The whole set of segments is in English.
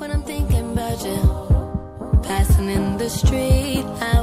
when I'm thinking about you. Passing in the street, I'm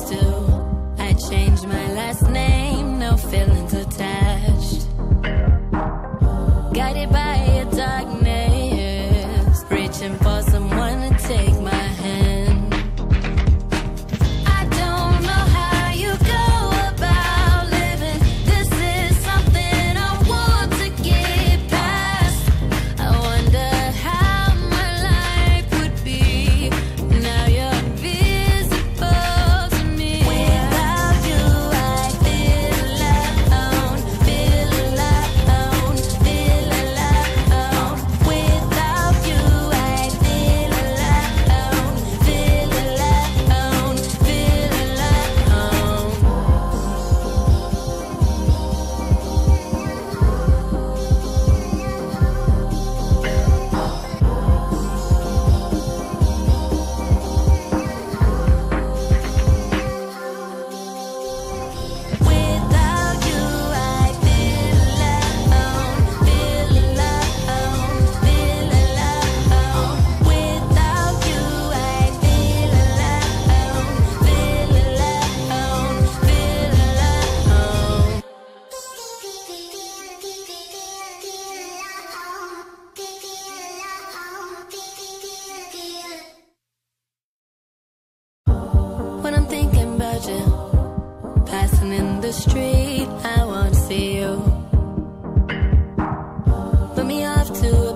I changed my last name, no feelings attached. Guided by a dark the street, I won't see you. Put me off to